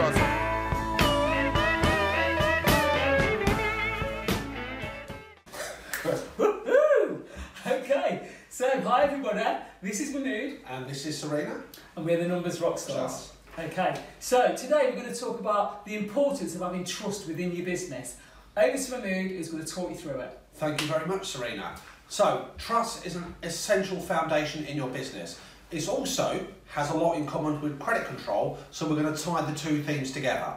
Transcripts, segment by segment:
trust. okay, so hi everybody, this is Mahmood. And this is Serena. And we're the Numbers Rockstars. Okay, so today we're going to talk about the importance of having trust within your business. Over to Mahmood is going to talk you through it. Thank you very much, Serena. So, trust is an essential foundation in your business. It also has a lot in common with credit control, so we're going to tie the two themes together.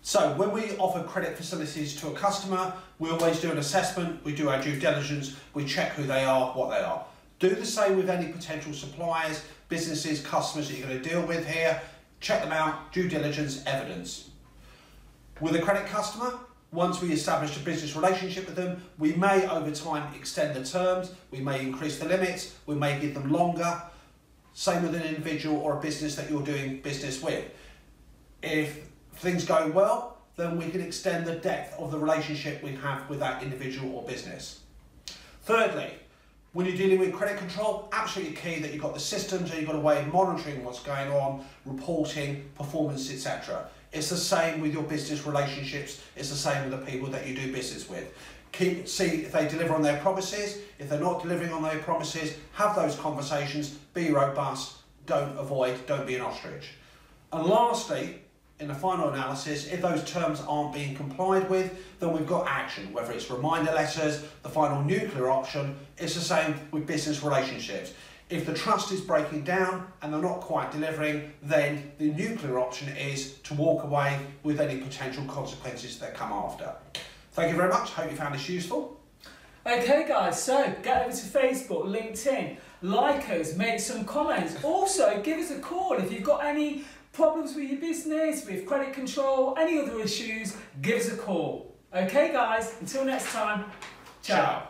So, when we offer credit facilities to a customer, we always do an assessment, we do our due diligence, we check who they are, what they are. Do the same with any potential suppliers, businesses, customers that you're going to deal with here. Check them out, due diligence, evidence. With a credit customer, once we establish a business relationship with them, we may over time extend the terms, we may increase the limits, we may give them longer. Same with an individual or a business that you're doing business with. If things go well, then we can extend the depth of the relationship we have with that individual or business. Thirdly, when you're dealing with credit control, absolutely key that you've got the systems and you've got a way of monitoring what's going on, reporting, performance, etc. It's the same with your business relationships, it's the same with the people that you do business with. Keep see if they deliver on their promises, if they're not delivering on their promises, have those conversations, be robust, don't avoid, don't be an ostrich. And lastly, in the final analysis, if those terms aren't being complied with, then we've got action, whether it's reminder letters, the final nuclear option, it's the same with business relationships. If the trust is breaking down and they're not quite delivering, then the nuclear option is to walk away with any potential consequences that come after. Thank you very much. Hope you found this useful. Okay, guys, so get over to Facebook, LinkedIn, like us, make some comments. Also, give us a call if you've got any problems with your business, with credit control, any other issues, give us a call. Okay, guys, until next time, ciao. Ciao.